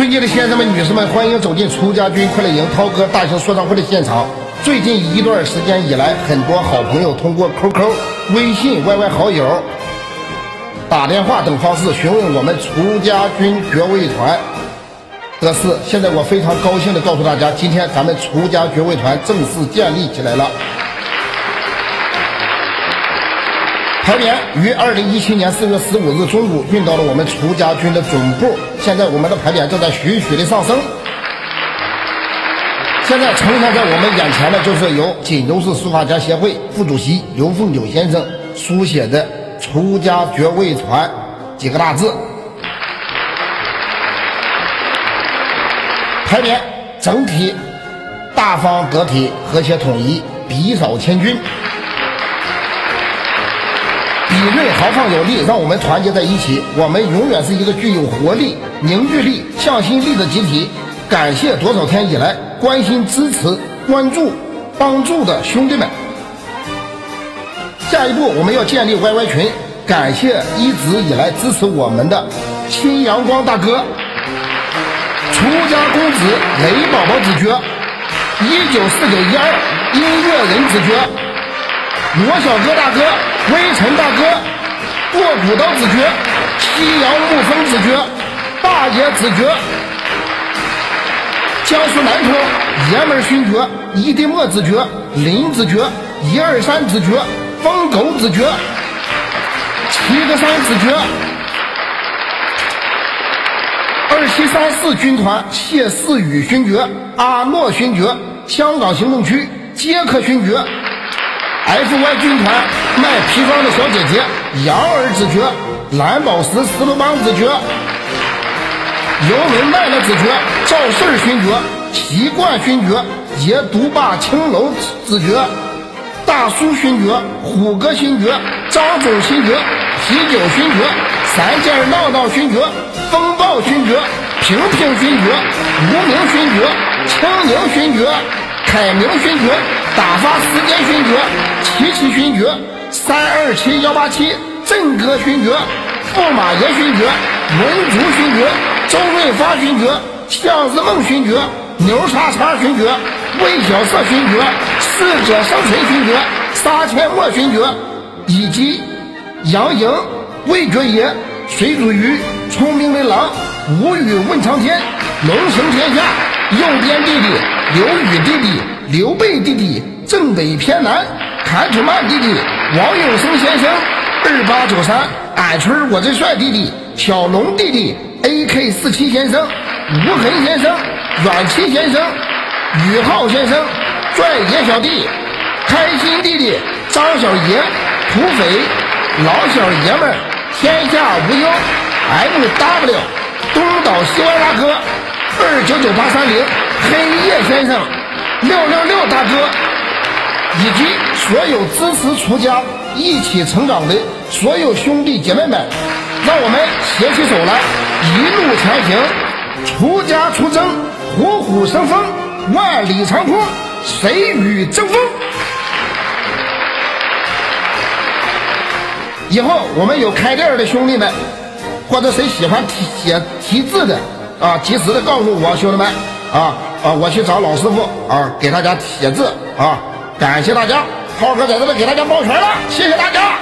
尊敬的先生们、女士们，欢迎走进楚家军快乐营涛哥大型说唱会的现场。最近一段时间以来，很多好朋友通过 QQ、微信、YY 好友、打电话等方式询问我们楚家军绝味团的事。现在我非常高兴的告诉大家，今天咱们楚家绝味团正式建立起来了。排练于二零一七年四月十五日中午运到了我们楚家军的总部，现在我们的排练正在徐徐的上升。现在呈现在我们眼前的就是由锦州市书法家协会副主席刘凤九先生书写的“楚家绝味传”几个大字。排练整体大方得体、和谐统一，笔扫千钧。笔锐豪放有力，让我们团结在一起。我们永远是一个具有活力、凝聚力、向心力的集体。感谢多少天以来关心、支持、关注、帮助的兄弟们。下一步我们要建立 YY 群，感谢一直以来支持我们的新阳光大哥、出家公子雷宝宝子爵、一九四九一二音乐人子爵。罗小哥大哥、微尘大哥、过古刀子爵、西洋沐风子爵、大爷子爵、江苏南通爷们勋爵、伊地墨子爵、林子爵、一二三子爵、疯狗子爵、七个山子爵、二七三四军团谢四宇勋爵、阿诺勋爵、香港行动区杰克勋爵。FY 军团卖砒霜的小姐姐杨儿子爵，蓝宝石石头帮子爵，游轮卖了子爵，赵四勋爵，习惯勋爵，爷独霸青龙子爵，大叔勋爵，虎哥勋爵，张总勋爵，啤酒勋爵，三件闹闹勋爵，风暴勋爵，平平勋爵，无名勋爵，青柠勋爵，凯明勋爵，打发时间勋爵。七七勋爵，三二七幺八七，镇哥勋爵，驸马爷勋爵，龙族勋爵，周润发勋爵，向日梦勋爵，牛叉叉勋爵，魏小色勋爵，逝者生存勋爵，杀阡陌勋爵，以及杨颖、魏爵爷、水煮鱼、聪明的狼、无语问苍天、龙行天下、右边弟弟、刘宇弟弟、刘备弟弟、正北偏南。坎特曼弟弟，王永生先生，二八九三，俺村我最帅弟弟，小龙弟弟，AK 四七先生，无痕先生，阮七先生，宇浩先生，拽爷小弟，开心弟弟，张小爷，土匪，老小爷们，天下无忧，MW，东岛西歪大哥，二九九八三零，黑夜先生，六六六大哥。以及所有支持楚家一起成长的所有兄弟姐妹们，让我们携起手来，一路前行，楚家出征，虎虎生风，万里长空，谁与争锋？以后我们有开店的兄弟们，或者谁喜欢题写题字的啊，及时的告诉我，兄弟们啊啊，我去找老师傅啊，给大家写字啊。感谢大家，浩哥在这里给大家抱拳了，谢谢大家。